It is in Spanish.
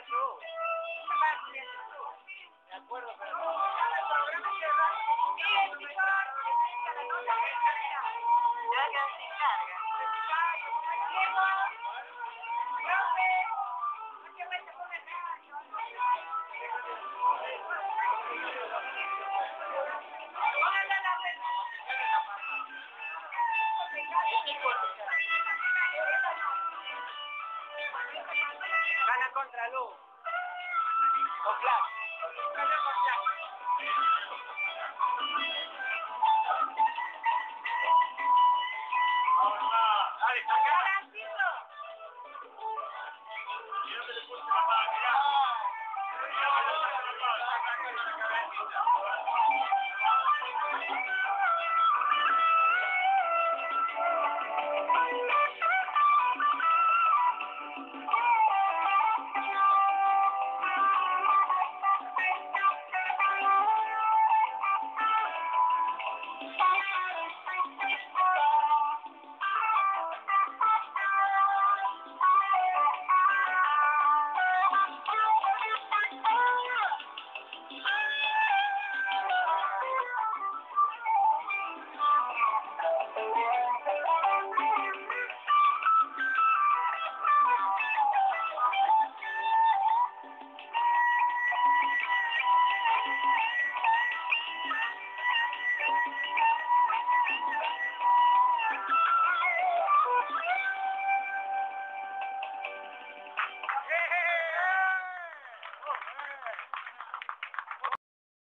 YouTube. De acuerdo, pero. Gana contra luz. O flash.